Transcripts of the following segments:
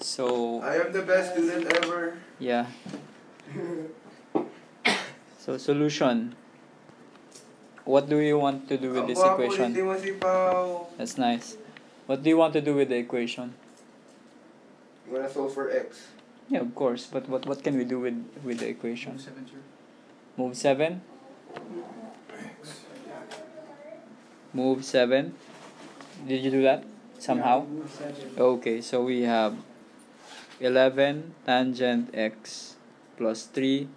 So, I am the best student ever. yeah. So, solution. What do you want to do with this equation? Hindi mo si Pao. That's nice. What do you want to do with the equation? You wanna solve for x. Yeah, of course. But what what can we do with with the equation? Seven, sir. Move seven. Move seven. Did you do that somehow? Okay, so we have 11 tangent x plus 3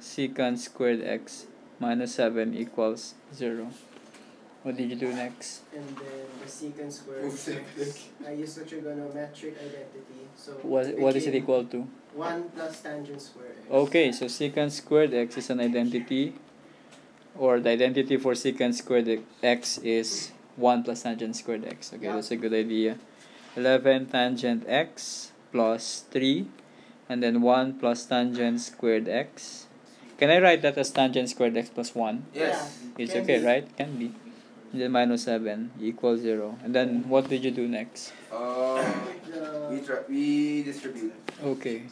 secant squared x minus 7 equals 0. What did you do next? And then the secant squared Move of seven. x. I use the trigonometric identity. So What, what is it equal to? 1 plus tangent squared x. Okay, so secant squared x is an identity, or the identity for secant squared x is 1 plus tangent squared x. Okay, Yeah. that's a good idea. 11 tangent x plus 3, and then 1 plus tangent squared x. Can I write that as tangent squared x plus 1? Yes. It's Can okay, be. right? Can be. And then minus 7 equals 0. And then what did you do next? Uh, we we distribute. Okay.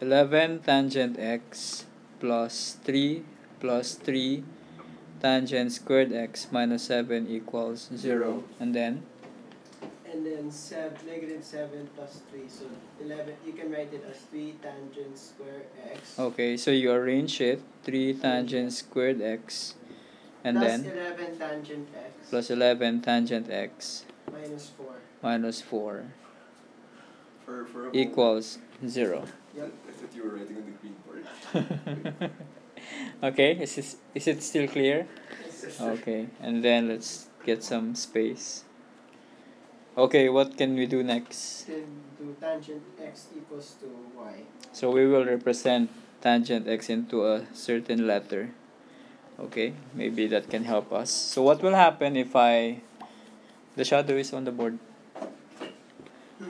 11 tangent x plus 3 plus 3 tangent squared x minus 7 equals 0. And then, and then seven, negative 7 plus 3. So 11, you can write it as 3 tangent square x. okay, so you arrange it 3 tangent squared x and plus then 11 tangent x. plus 11 tangent x minus 4. minus 4 For, for a moment. equals 0. I thought you were writing on the green board. okay, is, this, is it still clear? Yes, sir. Okay, and then let's get some space. Okay, what can we do next? Then do tangent x equals to y. So we will represent tangent x into a certain letter. Okay, maybe that can help us. So what will happen if I the shadow is on the board.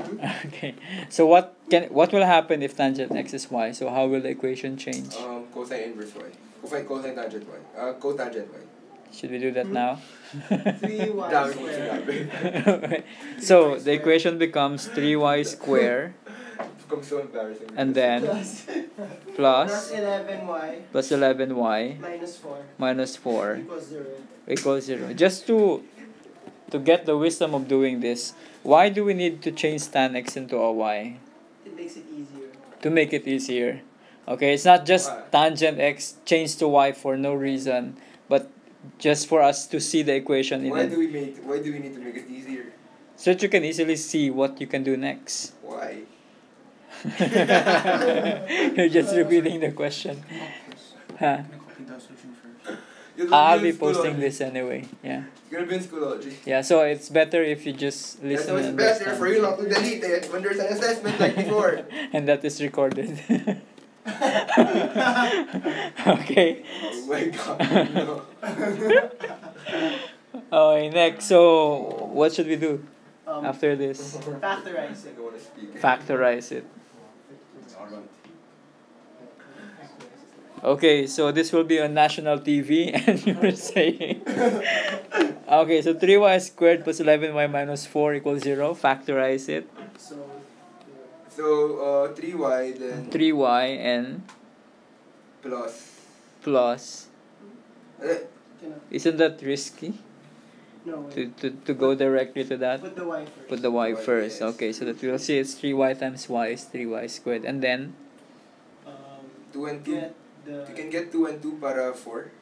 okay. So what can what will happen if tangent x is y? So how will the equation change? Um, cosine inverse y. Cosine, cosine tangent y. Uh, cotangent y. Should we do that now? 3y Dami mo squared. sinabi. so the equation becomes 3y square so and then Plus, plus plus 11y plus 11y minus 4 minus 4 equals 0. equals 0. Just to to get the wisdom of doing this, why do we need to change tan x into a y? It makes it easier. To make it easier. Okay, it's not just tangent x changed to y for no reason, but just for us to see the equation in Why it, do we make? Why do we need to make it easier? so that you can easily see what you can do next. Why? You're just repeating the question. Huh? I copy the solution first? You're I'll be posting this anyway. Yeah. You're gonna be in Schoology. Yeah, so it's better if you just Yeah, listen so it's better for you not to delete it when there's an assessment like before. and that is recorded. okay. oh my god. No. Okay, next. So, what should we do Um, after this? Factorize it. don't wanna speak. Factorize it. Okay, so this will be on national TV, and you were saying. okay, so 3y squared plus 11y minus 4 equals 0. Factorize it. So, So uh, 3y then 3y and plus. plus. Eh, you know, Isn't that risky no, to, wait. to, to go directly to that? Put the y first. Put the y Y, first. yes. Okay, so that we'll see it's 3y times y is 3y squared. And then, Um, 2 and 2. You can get 2 and 2 para 4.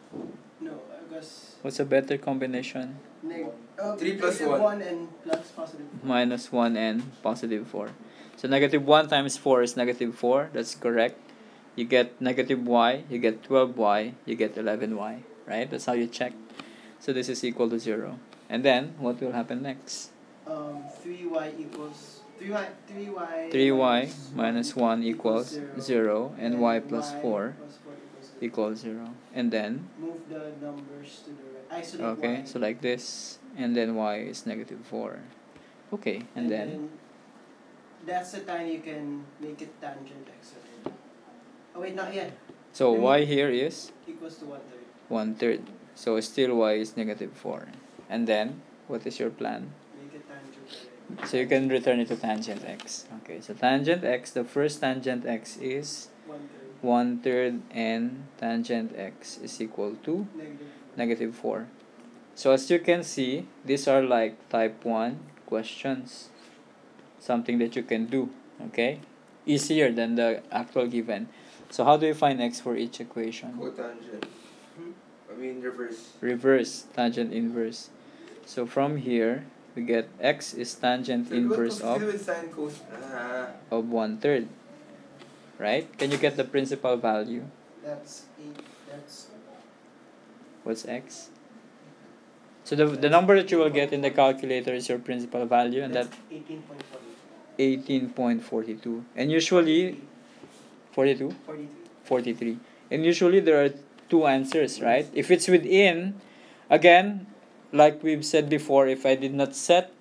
No, I guess. what's a better combination? Neg- uh, Three plus negative one. 1 and plus positive. Minus 1 and positive 4. So negative 1 times 4 is negative 4. That's correct. You get negative y, you get 12y, you get 11y. Right? That's how you check. So this is equal to 0. And then, what will happen next? Um, 3y equals. 3y, 3y. 3y minus minus 1 equals 0. And y plus 4 plus 4 equals zero. equals 0. And then, Move the numbers to the right. Isolate okay, y. so like this. And then y is negative 4. Okay, and then, That's the time you can make it tangent x. Oh wait, not yet. so y here is Equals to one third. 1 third. So still y is negative 4. And then, what is your plan? Make it tangent. So you can return it to tangent x. Okay, so tangent x, the first tangent x is One third. 1 third and tangent x is equal to Negative. negative 4. So as you can see, these are like type 1 questions. Something that you can do, okay? Easier than the actual given. So how do you find x for each equation? Cotangent. I mean reverse. Reverse, tangent inverse. So from here, we get x is tangent inverse of, with sine cos? Ah. of 1 third. Right? Can you get the principal value? That's eight. That's What's x? So the, the number that you will get in the calculator is your principal value and that that's eighteen point forty. 18.42 and usually 42 Forty-three. 43 and usually there are two answers right if it's within again like we've said before if i did not set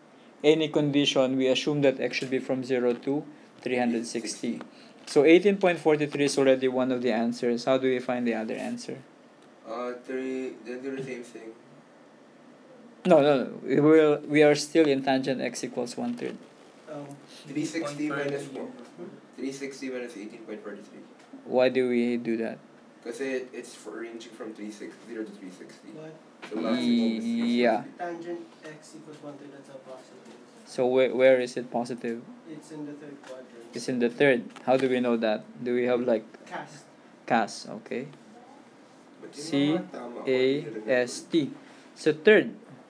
any condition we assume that x should be from 0 to 360 so 18.43 is already one of the answers how do we find the other answer Uh, three. Then do the same thing. no no, no. we will we are still in tangent x equals one third Um, 360 minus 4. 360 minus 18.43. why do we do that Because it, it's for ranging from 360 to 360. what? So maximum is 360. Yeah. Tangent x equals one third. That's a positive. so where, where is it positive It's in the third quadrant. it's in the third how do we know that do we have like cast. Cast, okay But yun C naman, tama ako, A nilagay ko. S T. So third.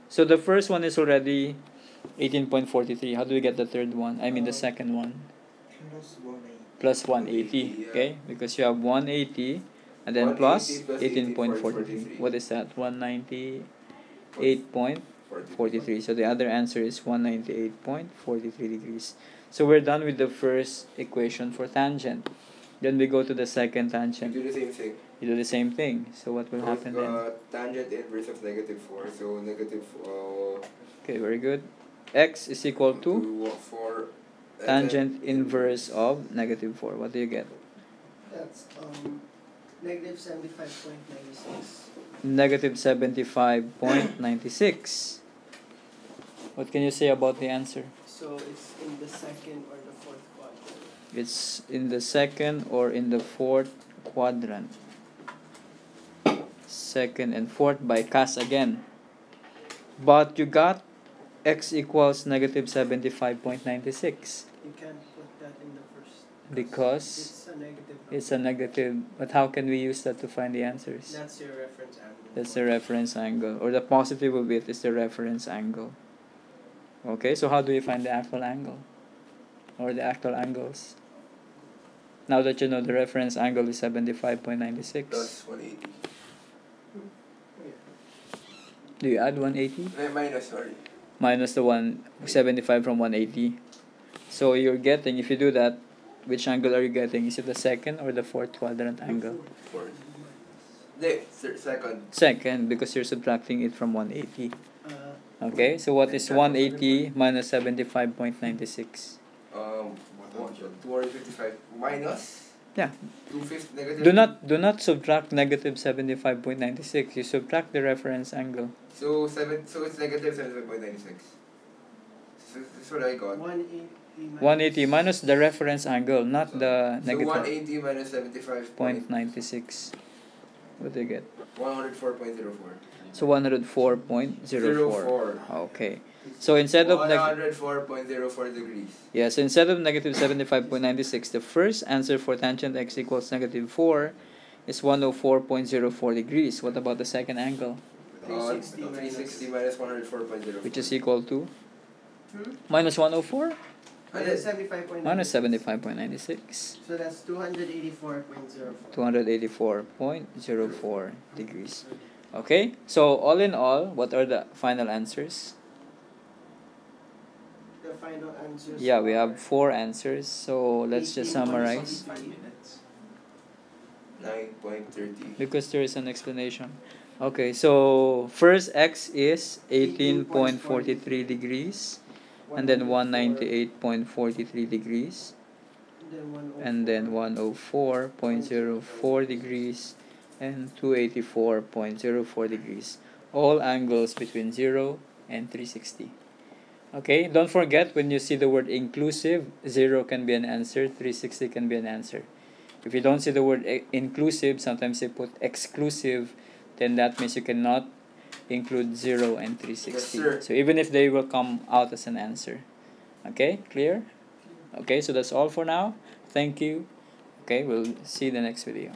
So the first one is already 18.43. How do we get the third one? I mean the second one. Plus one eight. Plus 180. Okay? Because you have 180 and then plus plus 18.43. 18.43. What is that? 198.43. So the other answer is 198.43 degrees. So we're done with the first equation for tangent. Then we go to the second tangent. You do the same thing. You do the same thing. So what will happen then? Uh, tangent inverse of negative 4. So negative uh, Okay, very good. X is equal to tangent inverse of negative 4. What do you get? That's um negative seventy five point ninety six. Negative 75.96. What can you say about the answer? So it's in the second or the fourth quadrant. It's in the second or in the fourth quadrant. Second and fourth by Cas again. But you got x equals negative 75.96 You can't put that in the first. because It's a negative. it's a negative. But how can we use that to find the answers? That's your reference angle. That's the reference angle. Or the positive of it is the reference angle. Okay, so how do you find the actual angle? Or the actual angles? Now that you know the reference angle is 75.96. Plus 180. Do you add 180? Eh, minus, sorry. Minus the 175 from 180. So you're getting, if you do that, which angle are you getting? Is it the second or the fourth quadrant angle? Fourth. Third, second. Second, because you're subtracting it from 180. Uh, Okay, so what is 180 minus 75.96? Um, what, 255 minus? Yeah. Do not do not subtract negative 75.96. You subtract the reference angle. So, seven, so it's negative 75.96. So, that's what I got. one eighty. 180 minus the reference angle, not So- the So negative 180 minus 75 point 96. What do you get? 104.04. So 104.04. 04. Okay. So instead of neg- 104.04 degrees. yeah, so instead of negative 75.96, the first answer for tangent x equals negative 4 is 104.04 degrees. What about the second angle, Uh, 360 360 minus 104.04. which is equal to Hmm? minus 104 Minus seventy five point. minus 75.96? So that's two hundred eighty four point zero four. 284.04 degrees. Okay, so all in all, what are the final answers? The final answers. Yeah, we have four answers, so let's just summarize 9.30. because there is an explanation. Okay, so first x is 18.43 degrees, and then 198.43 degrees, and then 104.04 degrees, and 284.04 degrees. All angles between 0 and 360. Okay, don't forget when you see the word inclusive, 0 can be an answer, 360 can be an answer. If you don't see the word inclusive, sometimes you put exclusive, then that means you cannot include 0 and 360. Yes, so even if they will come out as an answer. Okay, clear? Okay, so that's all for now. Thank you. Okay, we'll see the next video.